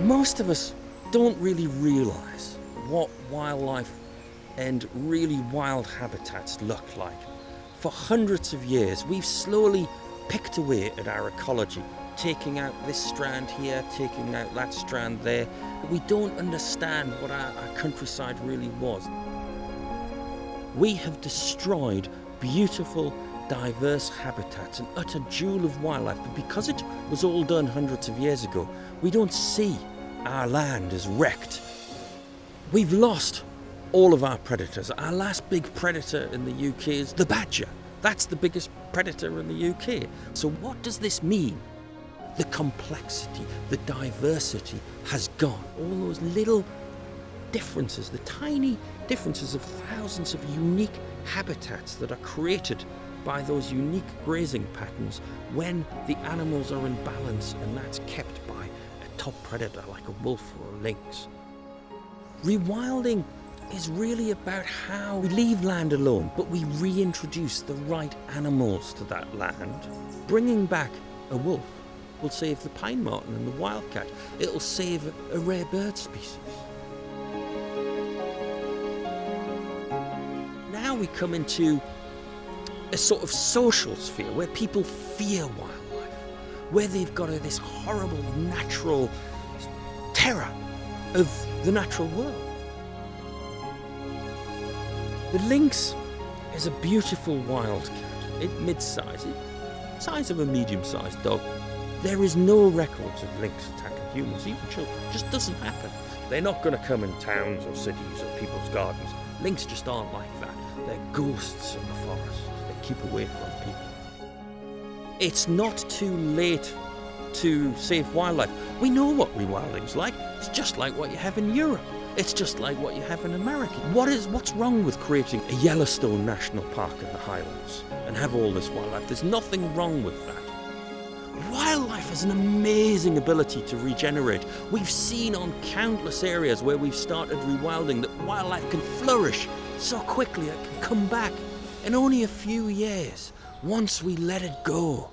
Most of us don't really realise what wildlife and really wild habitats look like. For hundreds of years, we've slowly picked away at our ecology, taking out this strand here, taking out that strand there. We don't understand what our, our countryside really was. We have destroyed beautiful, diverse habitats, an utter jewel of wildlife, but because it was all done hundreds of years ago, we don't see our land as wrecked. We've lost all of our predators. Our last big predator in the UK is the badger. That's the biggest predator in the UK. So, what does this mean? The complexity, the diversity has gone. All those little differences, the tiny differences of thousands of unique habitats that are created by those unique grazing patterns when the animals are in balance and that's kept by a top predator like a wolf or a lynx. Rewilding is really about how we leave land alone, but we reintroduce the right animals to that land. Bringing back a wolf will save the pine marten and the wildcat. It'll save a rare bird species. Now we come into a sort of social sphere where people fear wildlife, where they've got a, this horrible natural terror of the natural world. The lynx is a beautiful wildcat. It mid-size, size of a medium-sized dog. There is no records of lynx attacking humans, even children. It just doesn't happen. They're not going to come in towns or cities or people's gardens. Lynx just aren't like that. They're ghosts in the forest. Keep away from people. It's not too late to save wildlife. We know what rewilding's like. It's just like what you have in Europe. It's just like what you have in America. What is what's wrong with creating a Yellowstone National Park in the Highlands and have all this wildlife? There's nothing wrong with that. Wildlife has an amazing ability to regenerate. We've seen on countless areas where we've started rewilding that wildlife can flourish so quickly it can come back in only a few years once we let it go.